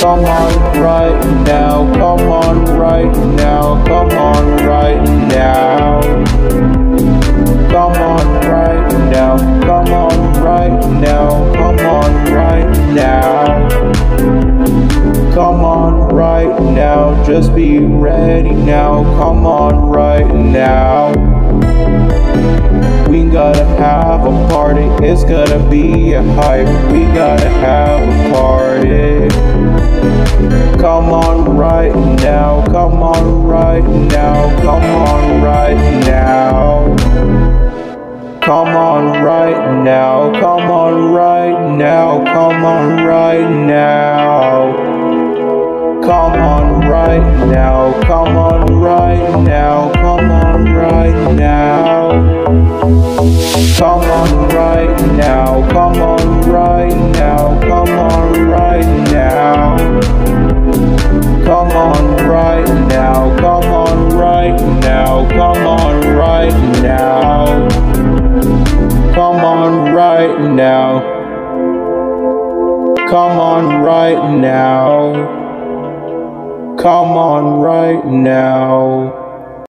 Come on right now, come on right now, come on right now. Come on right now, come on right now, come on right now. Come on right now, just be ready now, come on right now. We gotta have a party, it's gonna be a hype. We gotta have a party. Come on right now, come on right now, come on right now. Come on right now, come on right now, come on right now. Come on right now, come on right now, come on right now. Come on right now, come on right now. Now. Come on right now. Come on right now.